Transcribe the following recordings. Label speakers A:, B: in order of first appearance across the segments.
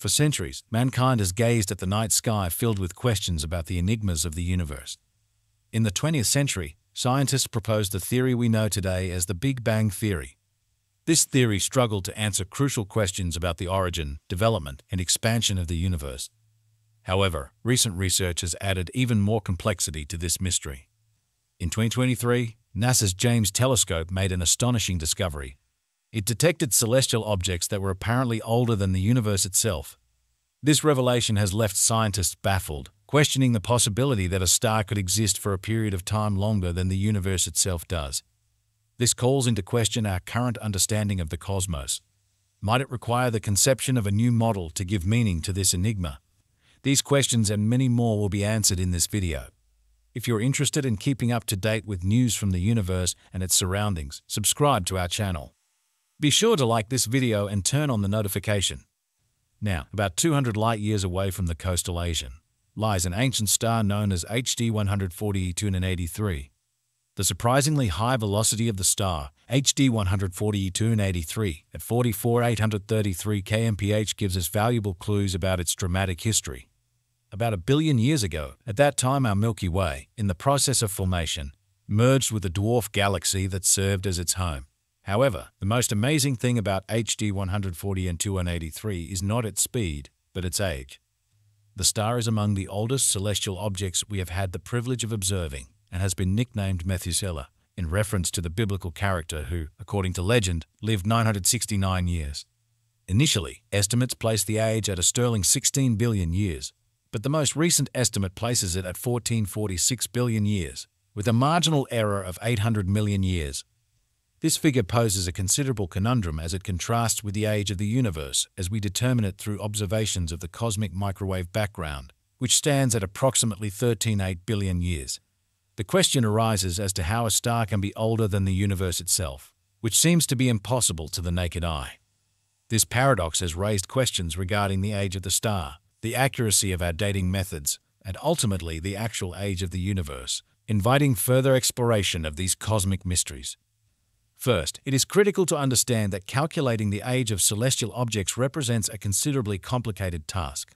A: For centuries, mankind has gazed at the night sky filled with questions about the enigmas of the universe. In the 20th century, scientists proposed the theory we know today as the Big Bang Theory. This theory struggled to answer crucial questions about the origin, development, and expansion of the universe. However, recent research has added even more complexity to this mystery. In 2023, NASA's James Telescope made an astonishing discovery. It detected celestial objects that were apparently older than the universe itself. This revelation has left scientists baffled, questioning the possibility that a star could exist for a period of time longer than the universe itself does. This calls into question our current understanding of the cosmos. Might it require the conception of a new model to give meaning to this enigma? These questions and many more will be answered in this video. If you're interested in keeping up to date with news from the universe and its surroundings, subscribe to our channel. Be sure to like this video and turn on the notification. Now, about 200 light-years away from the constellation, lies an ancient star known as HD 140283. The surprisingly high velocity of the star, HD 140283, at 44,833 kmph gives us valuable clues about its dramatic history. About a billion years ago, at that time our Milky Way, in the process of formation, merged with a dwarf galaxy that served as its home. However, the most amazing thing about HD 140 and 2183 is not its speed, but its age. The star is among the oldest celestial objects we have had the privilege of observing and has been nicknamed Methuselah in reference to the biblical character who, according to legend, lived 969 years. Initially, estimates placed the age at a sterling 16 billion years, but the most recent estimate places it at 1446 billion years, with a marginal error of 800 million years. This figure poses a considerable conundrum as it contrasts with the age of the universe as we determine it through observations of the cosmic microwave background, which stands at approximately 13.8 billion years. The question arises as to how a star can be older than the universe itself, which seems to be impossible to the naked eye. This paradox has raised questions regarding the age of the star, the accuracy of our dating methods, and ultimately the actual age of the universe, inviting further exploration of these cosmic mysteries. First, it is critical to understand that calculating the age of celestial objects represents a considerably complicated task.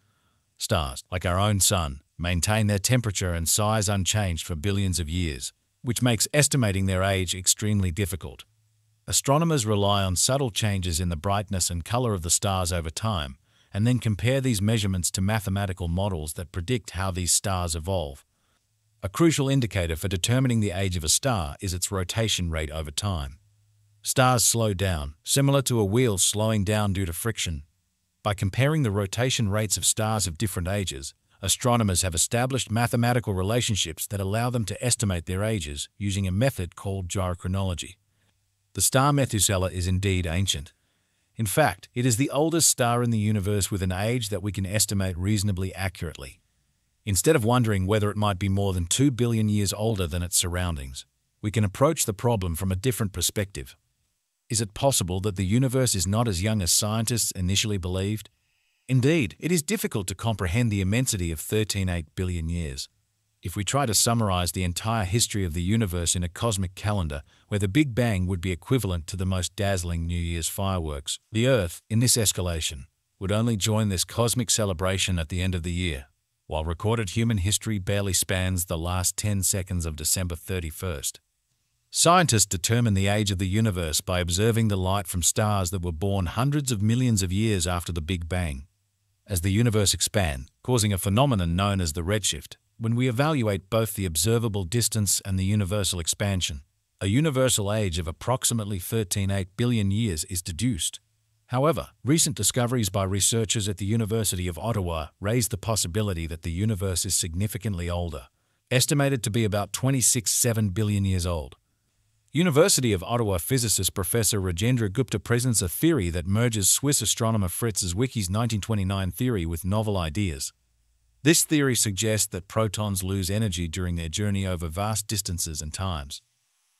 A: Stars, like our own Sun, maintain their temperature and size unchanged for billions of years, which makes estimating their age extremely difficult. Astronomers rely on subtle changes in the brightness and color of the stars over time, and then compare these measurements to mathematical models that predict how these stars evolve. A crucial indicator for determining the age of a star is its rotation rate over time. Stars slow down, similar to a wheel slowing down due to friction. By comparing the rotation rates of stars of different ages, astronomers have established mathematical relationships that allow them to estimate their ages using a method called gyrochronology. The star Methuselah is indeed ancient. In fact, it is the oldest star in the universe with an age that we can estimate reasonably accurately. Instead of wondering whether it might be more than 2 billion years older than its surroundings, we can approach the problem from a different perspective. Is it possible that the universe is not as young as scientists initially believed? Indeed, it is difficult to comprehend the immensity of 13.8 billion years. If we try to summarize the entire history of the universe in a cosmic calendar, where the Big Bang would be equivalent to the most dazzling New Year's fireworks, the Earth, in this escalation, would only join this cosmic celebration at the end of the year, while recorded human history barely spans the last 10 seconds of December 31st. Scientists determine the age of the universe by observing the light from stars that were born hundreds of millions of years after the Big Bang. As the universe expands, causing a phenomenon known as the redshift, when we evaluate both the observable distance and the universal expansion, a universal age of approximately 13.8 billion years is deduced. However, recent discoveries by researchers at the University of Ottawa raise the possibility that the universe is significantly older, estimated to be about 26.7 billion years old. University of Ottawa physicist Professor Rajendra Gupta presents a theory that merges Swiss astronomer Fritz Zwicky's 1929 theory with novel ideas. This theory suggests that photons lose energy during their journey over vast distances and times.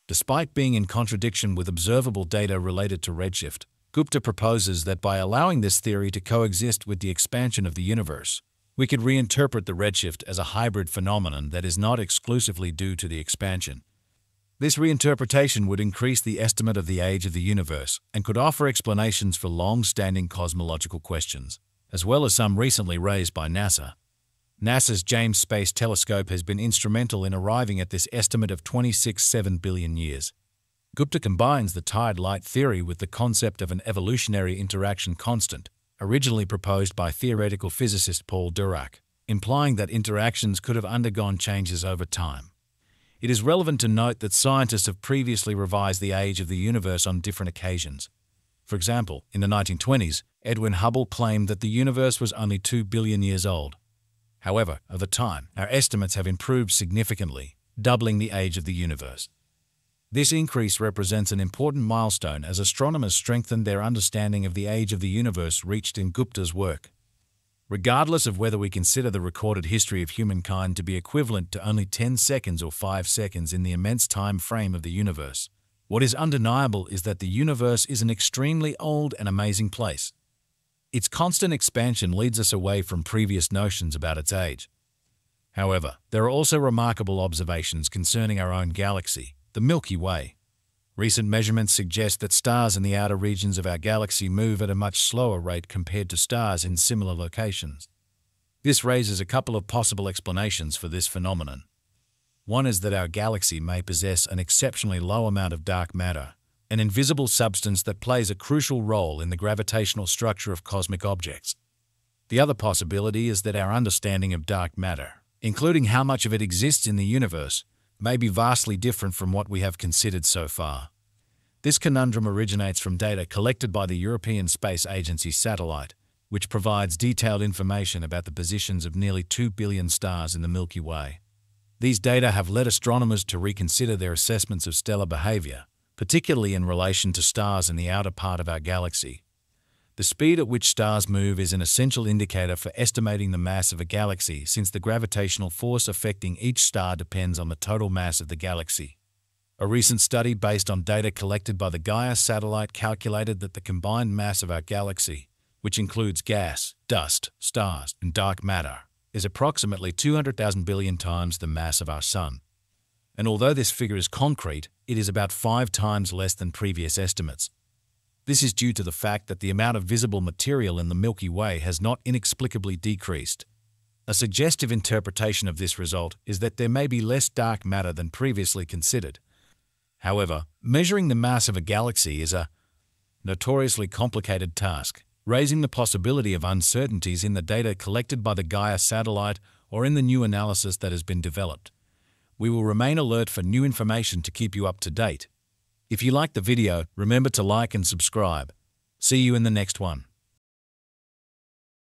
A: Despite being in contradiction with observable data related to redshift, Gupta proposes that by allowing this theory to coexist with the expansion of the universe, we could reinterpret the redshift as a hybrid phenomenon that is not exclusively due to the expansion. This reinterpretation would increase the estimate of the age of the universe and could offer explanations for long-standing cosmological questions, as well as some recently raised by NASA. NASA's James Space Telescope has been instrumental in arriving at this estimate of 26.7 billion years. Gupta combines the tired light theory with the concept of an evolutionary interaction constant, originally proposed by theoretical physicist Paul Dirac, implying that interactions could have undergone changes over time. It is relevant to note that scientists have previously revised the age of the universe on different occasions. For example, in the 1920s, Edwin Hubble claimed that the universe was only 2 billion years old. However, over time, our estimates have improved significantly, doubling the age of the universe. This increase represents an important milestone as astronomers strengthen their understanding of the age of the universe reached in Gupta's work. Regardless of whether we consider the recorded history of humankind to be equivalent to only 10 seconds or 5 seconds in the immense time frame of the universe, what is undeniable is that the universe is an extremely old and amazing place. Its constant expansion leads us away from previous notions about its age. However, there are also remarkable observations concerning our own galaxy, the Milky Way. Recent measurements suggest that stars in the outer regions of our galaxy move at a much slower rate compared to stars in similar locations. This raises a couple of possible explanations for this phenomenon. One is that our galaxy may possess an exceptionally low amount of dark matter, an invisible substance that plays a crucial role in the gravitational structure of cosmic objects. The other possibility is that our understanding of dark matter, including how much of it exists in the universe, may be vastly different from what we have considered so far. This conundrum originates from data collected by the European Space Agency satellite, which provides detailed information about the positions of nearly 2 billion stars in the Milky Way. These data have led astronomers to reconsider their assessments of stellar behavior, particularly in relation to stars in the outer part of our galaxy, the speed at which stars move is an essential indicator for estimating the mass of a galaxy since the gravitational force affecting each star depends on the total mass of the galaxy. A recent study based on data collected by the Gaia satellite calculated that the combined mass of our galaxy, which includes gas, dust, stars, and dark matter, is approximately 200,000 billion times the mass of our Sun. And although this figure is concrete, it is about five times less than previous estimates, this is due to the fact that the amount of visible material in the Milky Way has not inexplicably decreased. A suggestive interpretation of this result is that there may be less dark matter than previously considered. However, measuring the mass of a galaxy is a notoriously complicated task, raising the possibility of uncertainties in the data collected by the Gaia satellite or in the new analysis that has been developed. We will remain alert for new information to keep you up to date. If you liked the video, remember to like and subscribe. See you in the next one.